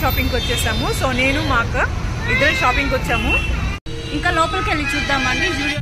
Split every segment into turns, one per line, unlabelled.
Shopping షాపింగ్కి వచ్చేసాము. So నేను మా అక్క ఇద్దరు షాపింగ్కి వచ్చాము.
ఇంకా లోపలికి వెళ్ళి చూద్దామండి. Zudio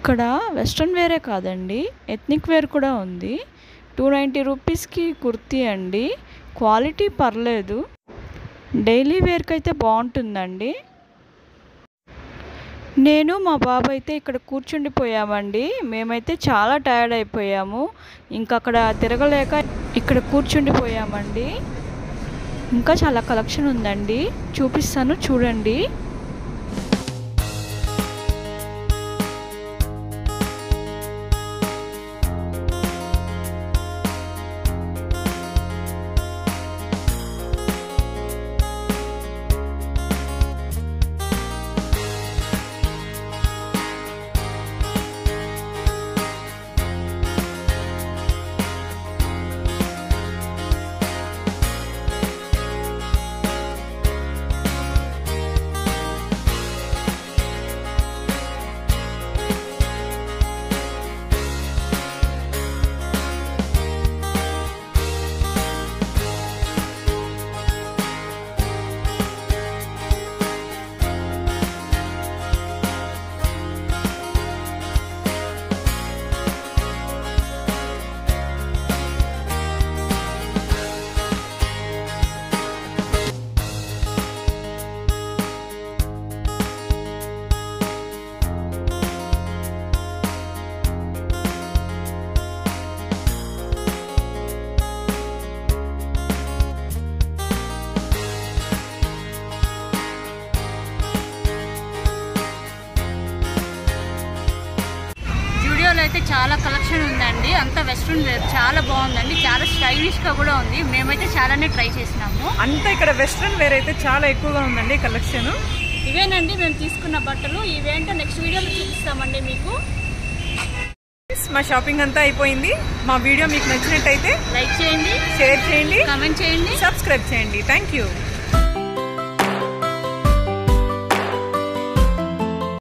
ఇక్కడ వెస్ట్రన్ వేరే కాదండి. ఎథ్నిక్ వేర్ కూడా ఉంది. టూ నైంటీ రూపీస్కి కుర్తీ అండి. క్వాలిటీ పర్లేదు. డైలీ వేర్కి అయితే బాగుంటుందండి. నేను మా బాబు అయితే ఇక్కడ కూర్చుండిపోయామండి. మేమైతే చాలా టైర్డ్ అయిపోయాము. ఇంకా అక్కడ తిరగలేక ఇక్కడ కూర్చుండిపోయామండి. ఇంకా చాలా కలెక్షన్ ఉందండి. చూపిస్తాను చూడండి.
జూడియోలో అయితే చాలా కలెక్షన్ ఉందండి. అంతా వెస్ట్రన్ వేర్ చాలా బాగుందండి. చాలా స్టైలిష్గా కూడా ఉంది. మేమైతే చాలానే ట్రై చేసినాము.
అంతా ఇక్కడ వెస్ట్రన్ వేర్ అయితే చాలా ఎక్కువగా ఉందండి కలెక్షన్.
ఇవేనండి మేము తీసుకున్న బట్టలు. ఇవేంటో నెక్స్ట్ వీడియోలో చూపిస్తామండి మీకు.
మా షాపింగ్ అంతా అయిపోయింది. మా వీడియో మీకు నచ్చినట్టయితే
లైక్ చేయండి
షేర్ చేయండి
కామెంట్ చేయండి.
సబ్స్క్రైబ్ చేయండి. Thank you